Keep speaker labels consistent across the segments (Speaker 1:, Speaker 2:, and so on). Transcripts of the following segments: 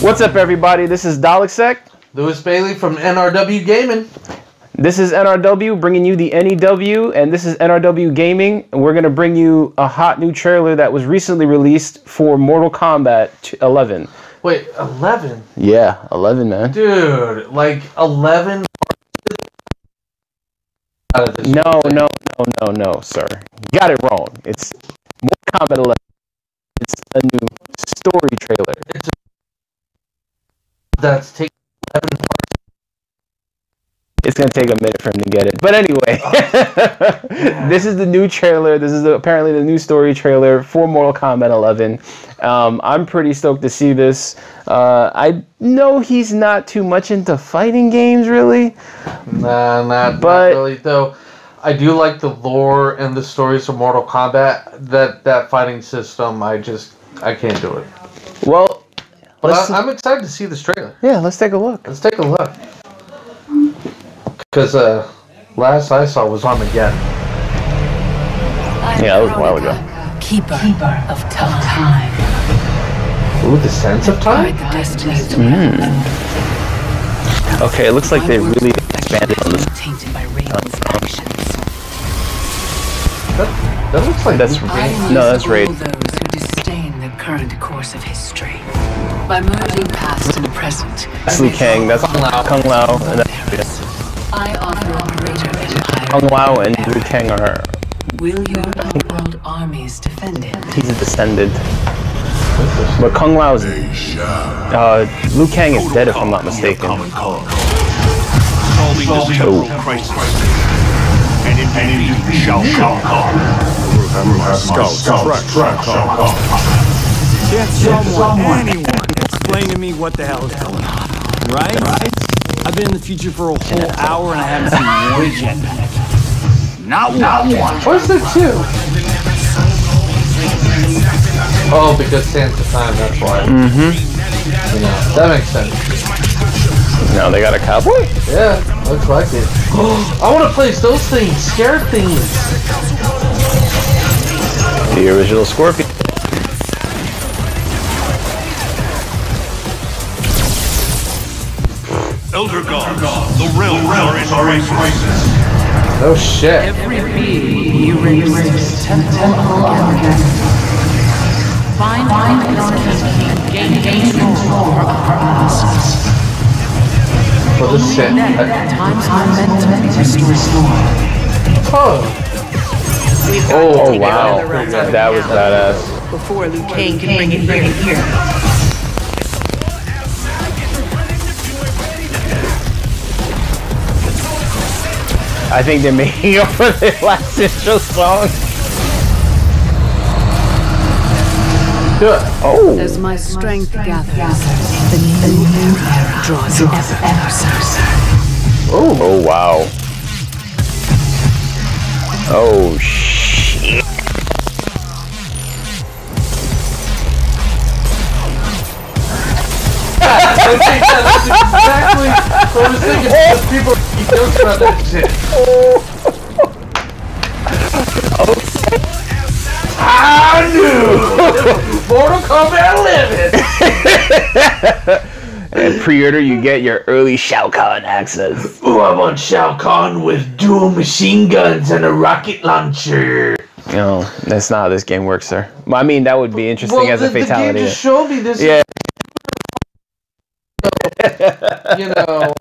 Speaker 1: What's up, everybody? This is Dalexec.
Speaker 2: Lewis Bailey from NRW Gaming.
Speaker 1: This is NRW bringing you the NEW, and this is NRW Gaming, and we're gonna bring you a hot new trailer that was recently released for Mortal Kombat 11.
Speaker 2: Wait, 11?
Speaker 1: Yeah, 11, man.
Speaker 2: Dude, like 11? Out of this
Speaker 1: No, no, no, no, no, sir. You got it wrong. It's Mortal Kombat 11. It's a new story trailer.
Speaker 2: That's taking 11 parts.
Speaker 1: It's gonna take a minute for him to get it, but anyway, this is the new trailer. This is the, apparently the new story trailer for Mortal Kombat 11. Um, I'm pretty stoked to see this. Uh, I know he's not too much into fighting games, really.
Speaker 2: Nah, not,
Speaker 1: But-
Speaker 2: not really, though. I do like the lore and the stories of Mortal Kombat. That that fighting system, I just, I can't do it.
Speaker 1: Well,
Speaker 2: But
Speaker 1: let's,
Speaker 2: I, I'm excited to see this trailer.
Speaker 1: yeah, let's take a look.
Speaker 2: Let's take a look. Because uh, last I saw was Armageddon.
Speaker 1: Yeah, that was a while ago.
Speaker 3: Keeper, of time.
Speaker 2: Ooh, the sense of time?
Speaker 3: the destinies of
Speaker 1: Okay, it looks like they really expanded on this.
Speaker 3: by Raiden's actions.
Speaker 2: That, that looks like
Speaker 1: That's
Speaker 3: I
Speaker 1: no, that's
Speaker 3: all
Speaker 1: Raid.
Speaker 3: Those the course of history. By merging past and present,
Speaker 1: That's Liu Kang. That's Kung Lao, and that's
Speaker 3: I offer a greater empire.
Speaker 1: Kung Lao and Liu Kang are.
Speaker 3: Will your outworld armies defend it?
Speaker 1: He's a descendant. But Kung Lao's. Uh, Liu Kang is dead, if I'm not mistaken.
Speaker 4: Solving the central crisis. And indeed shall come.
Speaker 5: Get someone, anyone, explain to me what the hell is going on, right? I've been in the future for a whole hour and I haven't seen one jetpack. Not one.
Speaker 2: Where's the two? Oh, because Sands of Time, that's why. Mm-hmm. You know, that makes sense.
Speaker 1: No, they got a cowboy?
Speaker 2: Yeah, looks like it. I want to place those things, scared things.
Speaker 1: The original Scorpion.
Speaker 4: Elder gods, the realms are in crisis.
Speaker 2: Oh shit.
Speaker 3: Every being you raised temple again. Find this king, gain gain control of our cosmos.
Speaker 2: For the set.
Speaker 3: Time's momentum restores
Speaker 2: Oh,
Speaker 1: Oh, wow. That was badass.
Speaker 3: Before Liu Kang can bring it here.
Speaker 1: I think they're making up for the last intro song. Oh,
Speaker 3: As my strength gathers, the new era draws ever closer.
Speaker 1: oh Oh wow. Oh shit.
Speaker 2: I think that's exactly what I was thinking. because oh. People keep jokes about that shit. I knew! Mortal Kombat 11!
Speaker 1: And pre-order, you get your early Shao Kahn access.
Speaker 2: Ooh, I want Shao Kahn with dual machine guns and a rocket launcher.
Speaker 1: No, that's not how this game works, sir. I mean, that would be interesting as a
Speaker 2: the, the game
Speaker 1: fatality.
Speaker 2: just showed me this.
Speaker 1: Yeah.
Speaker 2: You know,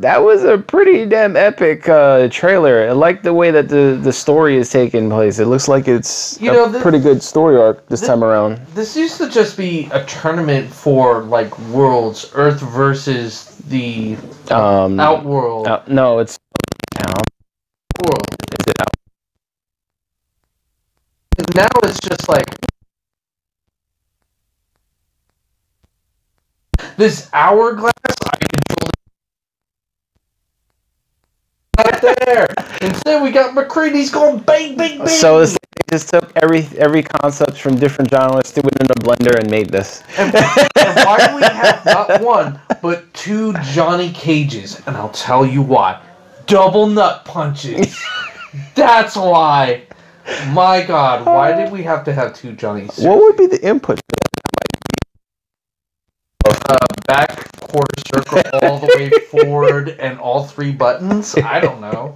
Speaker 1: That was a pretty damn epic uh, trailer. I like the way that the, the story is taking place. It looks like it's
Speaker 2: You
Speaker 1: a
Speaker 2: know, the-
Speaker 1: pretty good story arc this time around.
Speaker 2: this used to just be a tournament for like worlds, Earth versus the
Speaker 1: Um,
Speaker 2: Outworld
Speaker 1: out- no, it's out.
Speaker 2: world.
Speaker 1: Is it out?
Speaker 2: Now it's just like this hourglass. I control it right there. Instead, we got McCready's going bang, bang, bang.
Speaker 1: So it's, they just took every every concept from different genres, threw it in a blender, and made this.
Speaker 2: And, and why do we have not one but two Johnny Cages? And I'll tell you why. Double nut punches. That's why. My God, why did we have to have two Johnnies?
Speaker 1: What would be the input for that?
Speaker 2: uh, back quarter circle all the way forward and all three buttons. I don't know.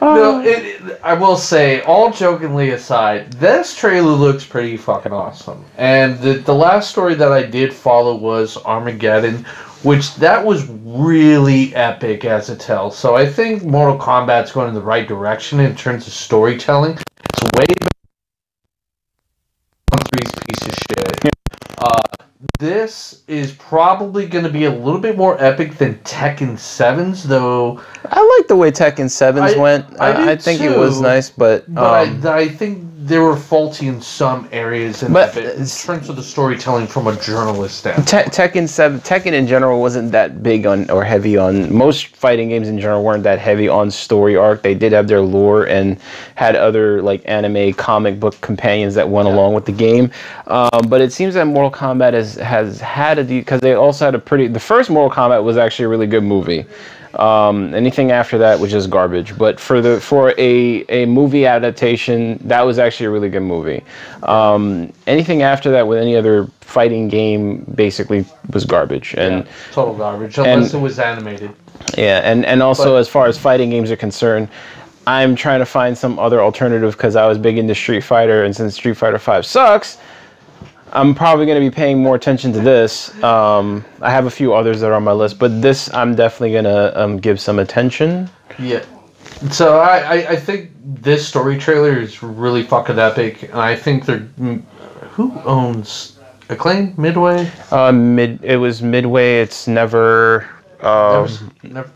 Speaker 2: No, it, it- I will say, all jokingly aside, this trailer looks pretty fucking awesome. And the, the last story that I did follow was Armageddon, which that was really epic as it tells. So I think Mortal Kombat's going in the right direction in terms of storytelling. It's way better than three's piece of shit. Uh, this is probably going to be a little bit more epic than Tekken 7's, though.
Speaker 1: I like the way Tekken Sevens
Speaker 2: I-
Speaker 1: went.
Speaker 2: I
Speaker 1: I, I think it was nice, but,
Speaker 2: But
Speaker 1: um,
Speaker 2: I, I think they were faulty in some areas in,
Speaker 1: But
Speaker 2: bit, in terms of the storytelling from a journalist standpoint.
Speaker 1: Te- Tekken Seven, Tekken in general wasn't that big on or heavy on. Most fighting games in general weren't that heavy on story arc. They did have their lore and had other like anime, comic book companions that went along with the game. Um, but it seems that Mortal Kombat has has had a because they also had a pretty. The first Mortal Kombat was actually a really good movie. Um, anything after that was just garbage. But for the for a a movie adaptation, that was actually a really good movie. Um, anything after that with any other fighting game basically was garbage. And
Speaker 2: Yeah, total garbage, unless
Speaker 1: and-
Speaker 2: it was animated.
Speaker 1: yeah, and and also
Speaker 2: But-
Speaker 1: as far as fighting games are concerned, I'm trying to find some other alternative because I was big into Street Fighter, and since Street Fighter Five sucks. I'm probably going to be paying more attention to this. Um, I have a few others that are on my list, but this I'm definitely going to um, give some attention.
Speaker 2: Yeah. So I, I, I think this story trailer is really fucking epic, and I think they're mm, who owns Acclaim Midway.
Speaker 1: Uh, mid, it was midway. It's never. Um,
Speaker 2: Never, never,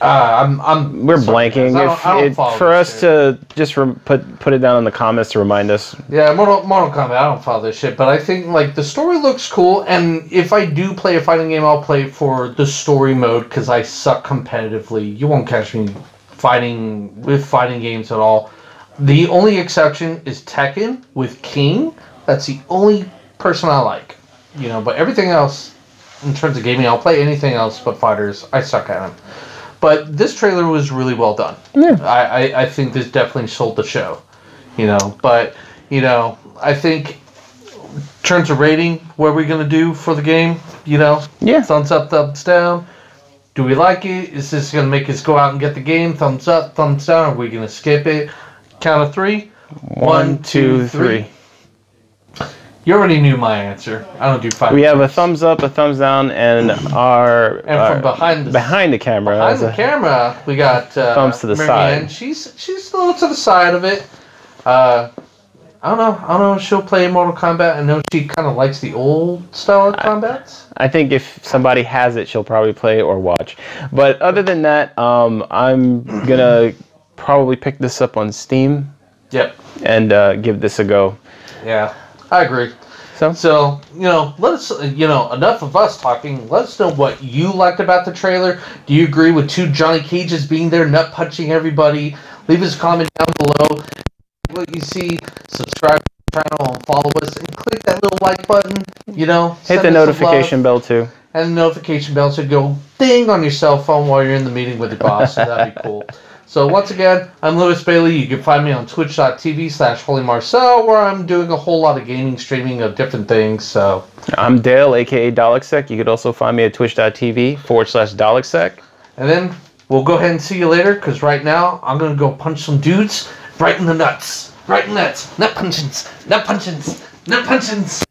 Speaker 2: uh, I'm, I'm.
Speaker 1: we're
Speaker 2: sorry, guys.
Speaker 1: blanking.
Speaker 2: I don't-
Speaker 1: If
Speaker 2: I don't
Speaker 1: it,
Speaker 2: follow
Speaker 1: for
Speaker 2: this
Speaker 1: us
Speaker 2: shit.
Speaker 1: to just rem- put put it down in the comments to remind us.
Speaker 2: Yeah, Mortal, Mortal Kombat. I don't follow this shit, but I think like the story looks cool, and if I do play a fighting game, I'll play for the story mode because I suck competitively. You won't catch me fighting with fighting games at all. The only exception is Tekken with King. That's the only person I like, you know. But everything else, in terms of gaming, I'll play anything else but fighters. I suck at them. But this trailer was really well done.
Speaker 1: Yeah.
Speaker 2: I, I, I think this definitely sold the show. You know, but you know, I think in terms of rating, what are we gonna do for the game? You know,
Speaker 1: Yeah.
Speaker 2: thumbs up, thumbs down. Do we like it? Is this gonna make us go out and get the game? Thumbs up, thumbs down. Are we gonna skip it? Count of three.
Speaker 1: One, two, three.
Speaker 2: You already knew my answer. I don't do five.
Speaker 1: We have a thumbs up, a thumbs down, and our
Speaker 2: And
Speaker 1: our-
Speaker 2: from behind the
Speaker 1: behind the camera.
Speaker 2: behind the camera, we got uh,
Speaker 1: Thumbs to the
Speaker 2: Mary
Speaker 1: side.
Speaker 2: Ann. She's she's a little to the side of it. Uh, I don't know. I don't know if she'll play Mortal Kombat. I know she kind of likes the old style of combats.
Speaker 1: I think if somebody has it, she'll probably play or watch. But other than that, um, I'm gonna probably pick this up on Steam
Speaker 2: Yep.
Speaker 1: and uh, give this a go.
Speaker 2: Yeah, I agree.
Speaker 1: So
Speaker 2: So, you know, let us, you know, enough of us talking. Let us know what you liked about the trailer. Do you agree with two Johnny Cages being there, nut punching everybody? Leave us a comment down below. What you see, subscribe to the channel and follow us, and click that little like button. You know,
Speaker 1: hit the notification bell too.
Speaker 2: and the notification bell should go ding on your cell phone while you're in the meeting with your boss. so that'd be cool. So once again, I'm Lewis Bailey. You can find me on twitch.tv slash Holy Marcel, where I'm doing a whole lot of gaming streaming of different things. So
Speaker 1: I'm Dale, aka Dalexsec. You could also find me at twitch.tv forward slash Dalexsec.
Speaker 2: And then we'll go ahead and see you later, because right now I'm gonna go punch some dudes right in the nuts. Right in the nuts. Nut punchins. Nut punchins. Nut punchins.